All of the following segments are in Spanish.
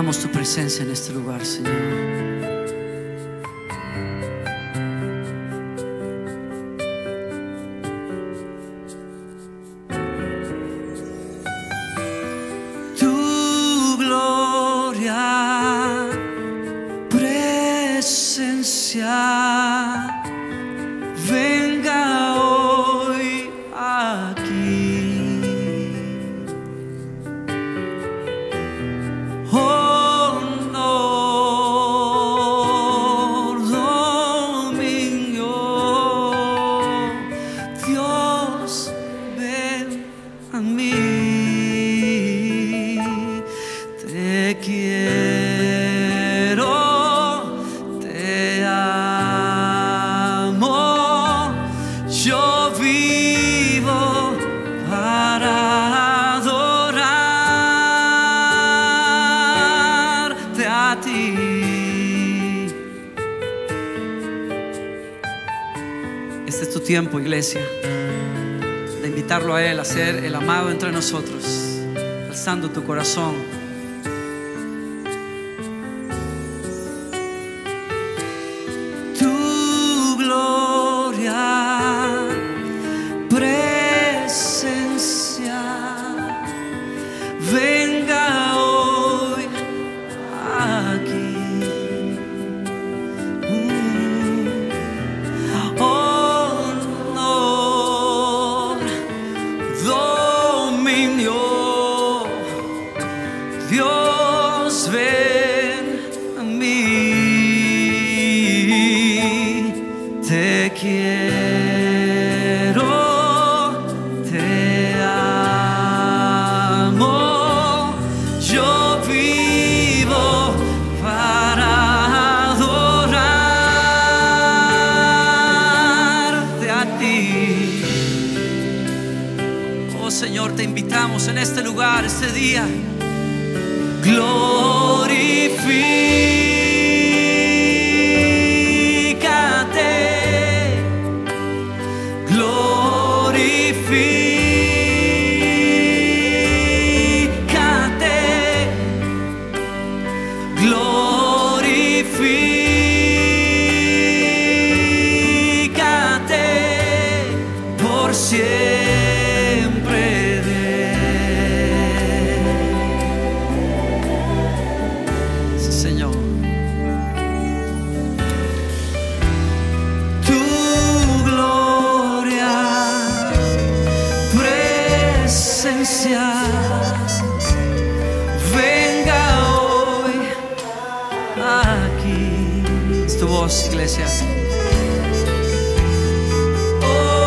Anhelamos tu presencia en este lugar, Señor. A ti. Este es tu tiempo, iglesia, de invitarlo a Él a ser el amado entre nosotros, alzando tu corazón. Señor, te invitamos en este lugar, este día. Glorifícate, glorifícate, voz, iglesia. Oh,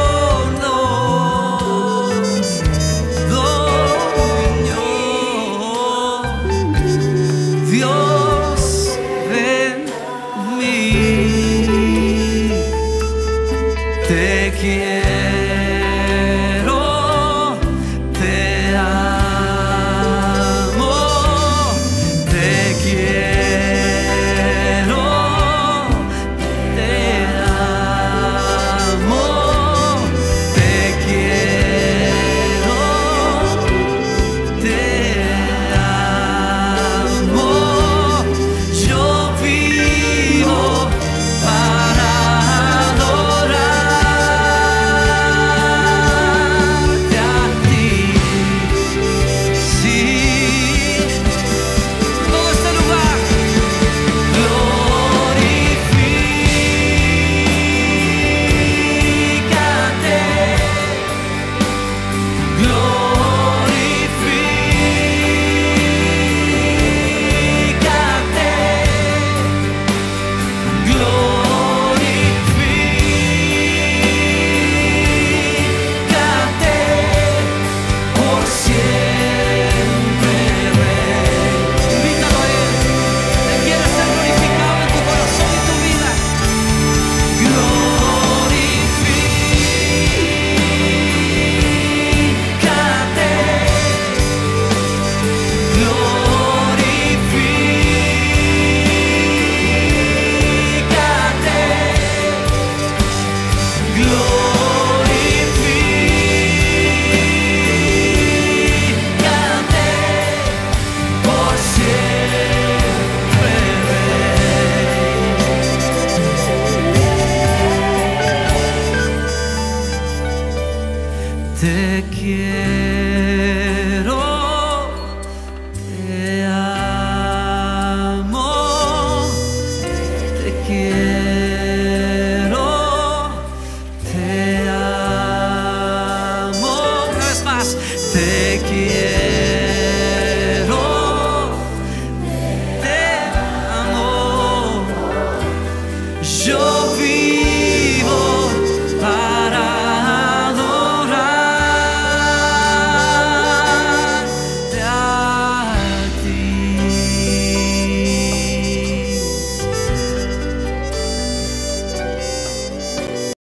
quiero, te amo, te quiero,